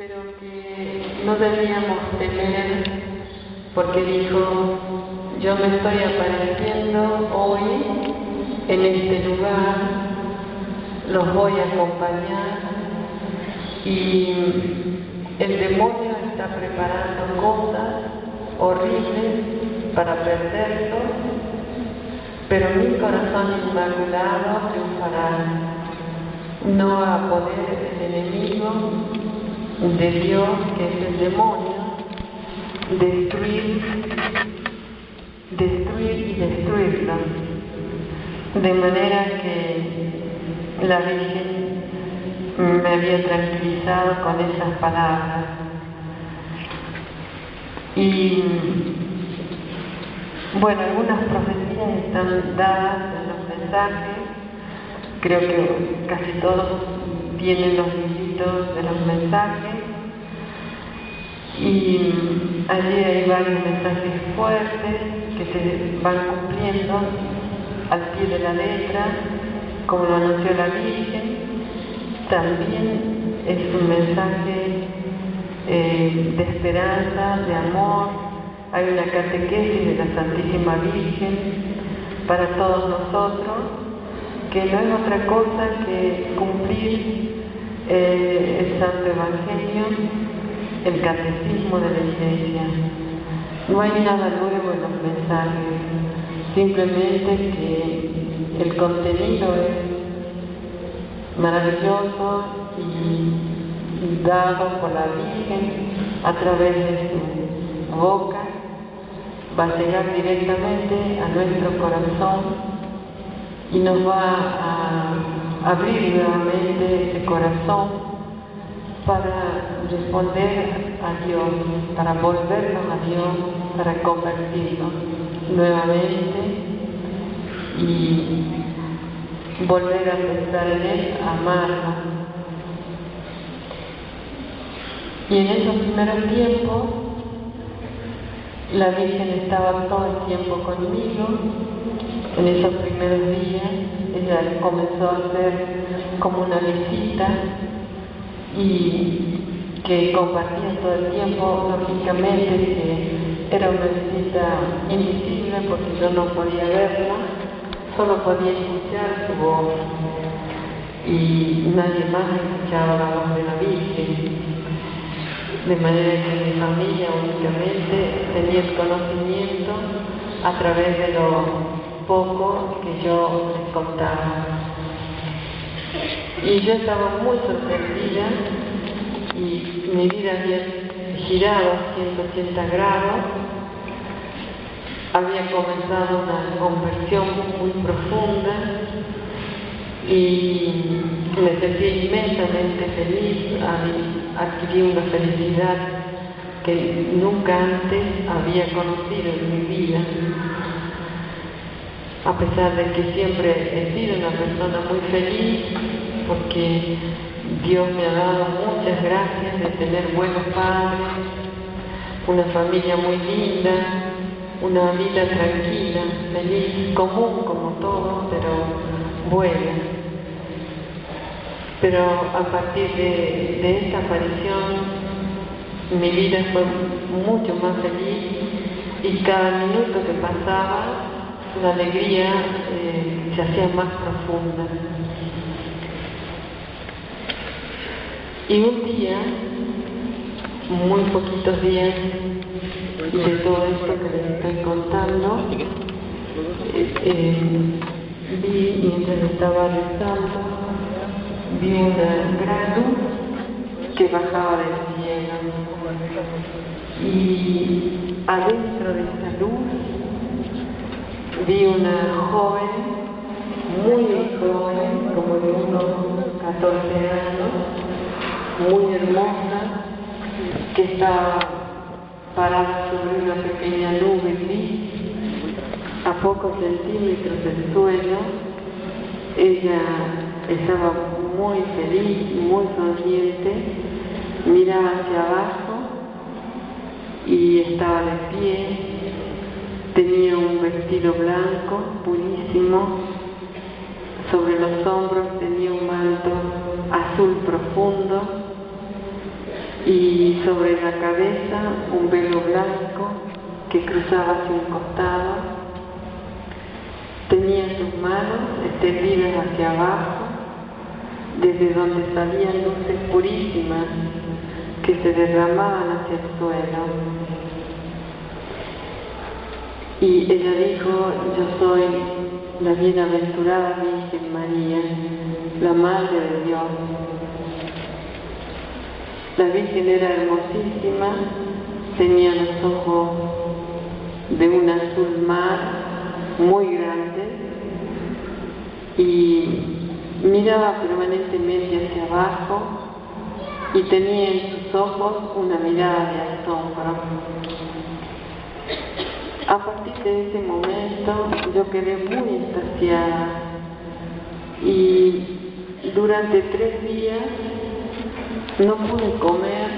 pero que no debíamos temer porque dijo, yo me estoy apareciendo hoy en este lugar, los voy a acompañar y el demonio está preparando cosas horribles para perderlos, pero mi corazón inmaculado triunfará. No a poder el enemigo de Dios, que es el demonio, destruir, destruir y destruirla. De manera que la Virgen me había tranquilizado con esas palabras. Y bueno, algunas profecías están dadas en los mensajes, creo que casi todos tienen los libritos de los mensajes y allí hay varios mensajes fuertes que se van cumpliendo al pie de la letra, como lo anunció la Virgen. También es un mensaje eh, de esperanza, de amor. Hay una catequesis de la Santísima Virgen para todos nosotros, que no es otra cosa que cumplir eh, el Santo Evangelio el catecismo de la iglesia. No hay nada nuevo en los mensajes, simplemente que el contenido es maravilloso y dado por la Virgen a través de su boca, va a llegar directamente a nuestro corazón y nos va a abrir nuevamente ese corazón para responder a Dios, para volvernos a Dios, para convertirnos nuevamente y volver a pensar en Él, amarlo. Y en esos primeros tiempos, la Virgen estaba todo el tiempo conmigo. En esos primeros días, ella comenzó a hacer como una visita y que compartían todo el tiempo, lógicamente que era una visita invisible porque yo no podía verla, solo podía escuchar su voz y nadie más escuchaba la voz de la Virgen. De manera que mi familia únicamente tenía el conocimiento a través de lo poco que yo les contaba. Y yo estaba muy sorprendida y mi vida había girado 180 grados. Había comenzado una conversión muy profunda y me sentí inmensamente feliz, adquirí una felicidad que nunca antes había conocido en mi vida a pesar de que siempre he sido una persona muy feliz, porque Dios me ha dado muchas gracias de tener buenos padres, una familia muy linda, una vida tranquila, feliz, común como todo, pero buena. Pero a partir de, de esta aparición, mi vida fue mucho más feliz y cada minuto que pasaba la alegría eh, se hacía más profunda. Y un día, muy poquitos días de todo esto que les estoy contando, eh, eh, vi, mientras estaba rezando, vi una gran luz que bajaba del cielo. Y adentro de esa luz vi una joven, muy joven, como de unos 14 años, muy hermosa, que estaba parada sobre una pequeña nube gris, a pocos centímetros del suelo. Ella estaba muy feliz, muy sonriente, miraba hacia abajo y estaba de pie. Tenía un vestido blanco, purísimo, sobre los hombros tenía un manto azul profundo y sobre la cabeza un velo blanco que cruzaba un costado. Tenía sus manos extendidas hacia abajo, desde donde salían luces purísimas que se derramaban hacia el suelo. Y ella dijo, yo soy la bienaventurada Virgen María, la Madre de Dios. La Virgen era hermosísima, tenía los ojos de un azul mar muy grande y miraba permanentemente hacia abajo y tenía en sus ojos una mirada de asombro. A partir de ese momento yo quedé muy extasiada y durante tres días no pude comer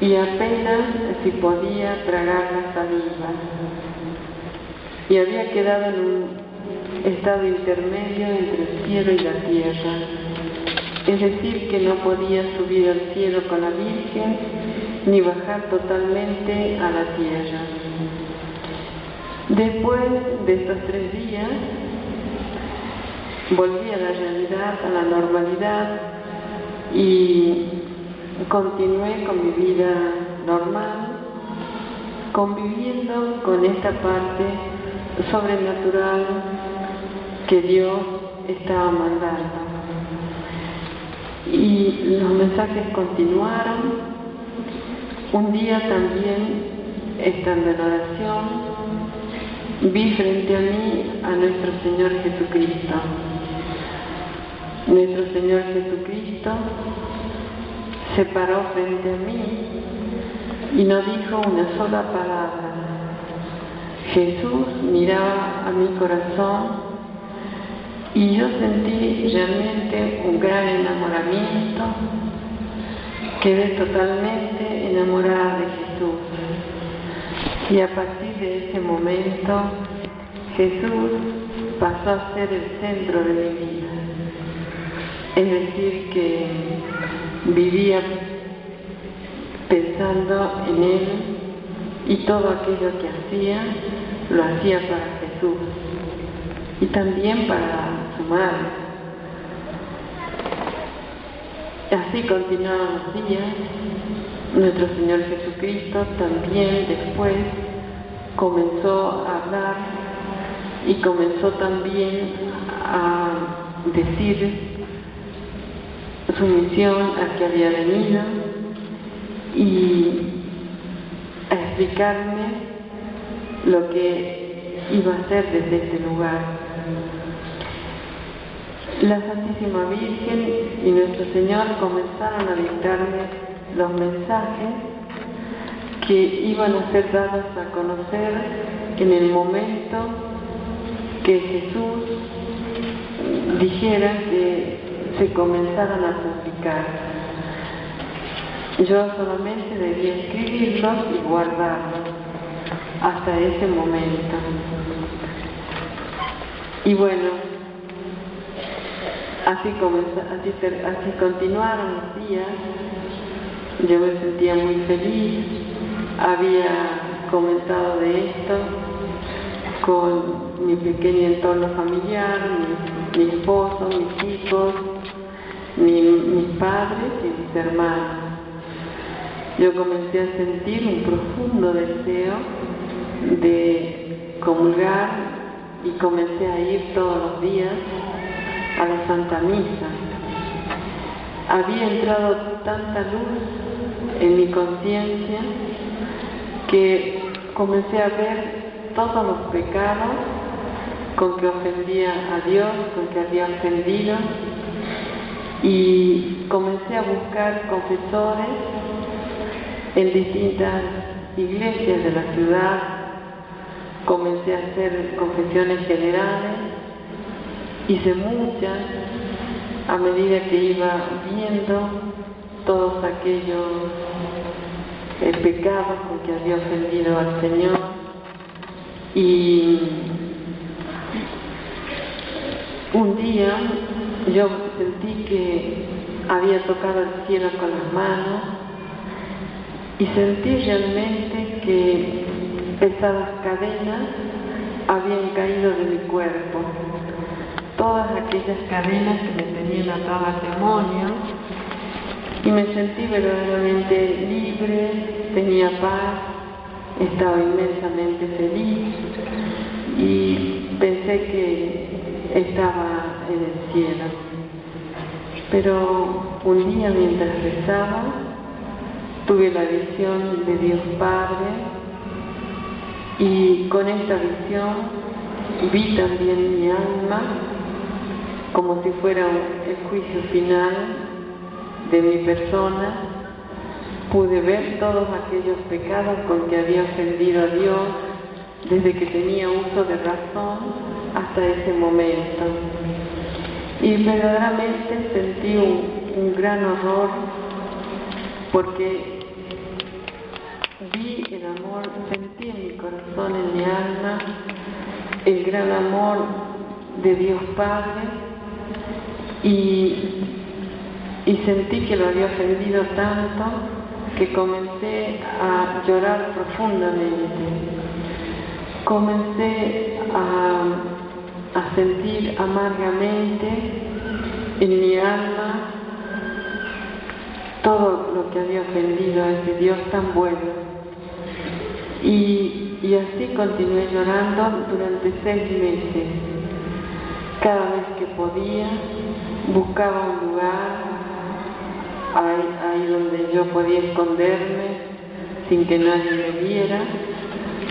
y apenas si podía tragar la saliva. Y había quedado en un estado intermedio entre el cielo y la tierra. Es decir, que no podía subir al cielo con la Virgen ni bajar totalmente a la tierra. Después de estos tres días, volví a la realidad, a la normalidad y continué con mi vida normal, conviviendo con esta parte sobrenatural que Dios estaba mandando. Y los mensajes continuaron. Un día también, estando en oración, vi frente a mí a nuestro Señor Jesucristo. Nuestro Señor Jesucristo se paró frente a mí y no dijo una sola palabra. Jesús miraba a mi corazón y yo sentí realmente un gran enamoramiento. Quedé totalmente enamorada de Jesús. Y a partir de ese momento, Jesús pasó a ser el centro de mi vida. Es decir, que vivía pensando en Él y todo aquello que hacía lo hacía para Jesús y también para su madre. Así continuaban los días. Nuestro Señor Jesucristo también después comenzó a hablar y comenzó también a decir su misión a que había venido y a explicarme lo que iba a hacer desde este lugar. La Santísima Virgen y nuestro Señor comenzaron a dictarme los mensajes que iban a ser dados a conocer en el momento que Jesús dijera que se comenzaron a publicar. Yo solamente debía escribirlos y guardarlos hasta ese momento. Y bueno, así, así, continuaron los días. Yo me sentía muy feliz. Había comentado de esto con mi pequeño entorno familiar, mi, mi esposo, mis hijos, mis padres y mis hermanos. Yo comencé a sentir un profundo deseo de comulgar y comencé a ir todos los días a la Santa Misa. Había entrado tanta luz en mi conciencia que comencé a ver todos los pecados con que ofendía a Dios, con que había ofendido y comencé a buscar confesores en distintas iglesias de la ciudad, comencé a hacer confesiones generales, hice muchas a medida que iba viendo todos aquellos eh, pecados con que había ofendido al Señor. Y un día yo sentí que había tocado el cielo con las manos y sentí realmente que esas cadenas habían caído de mi cuerpo. Todas aquellas cadenas que me tenían atado al demonio y me sentí verdaderamente libre, tenía paz, estaba inmensamente feliz y pensé que estaba en el cielo. Pero un día mientras rezaba, tuve la visión de Dios Padre y con esta visión vi también mi alma como si fuera el juicio final de mi persona. Pude ver todos aquellos pecados con que había ofendido a Dios desde que tenía uso de razón hasta ese momento. Y verdaderamente sentí un, gran horror porque vi el amor, sentí en mi corazón, en mi alma, el gran amor de Dios Padre y, y sentí que lo había ofendido tanto que comencé a llorar profundamente. Comencé a, a sentir amargamente en mi alma todo lo que había ofendido a ese Dios tan bueno. Y, y así continué llorando durante seis meses. Cada vez que podía, buscaba un lugar ahí, donde yo podía esconderme sin que nadie me viera,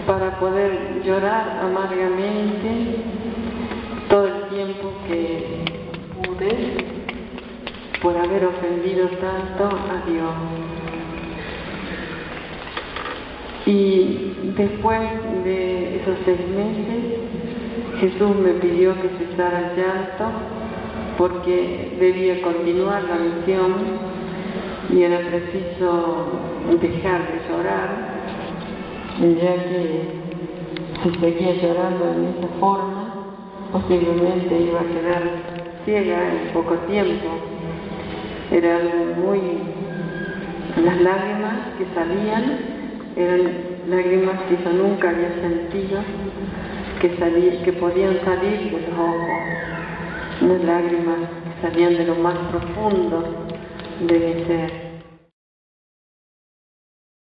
para poder llorar amargamente todo el tiempo que pude por haber ofendido tanto a Dios. Y después de esos seis meses, Jesús me pidió que cesara el llanto porque debía continuar la misión y era preciso dejar de llorar, ya que si seguía llorando de esa forma, posiblemente iba a quedar ciega en poco tiempo. Era algo muy... Las lágrimas que salían eran lágrimas que yo nunca había sentido que, que podían salir de los ojos, unas lágrimas que salían de lo más profundo de mi ser.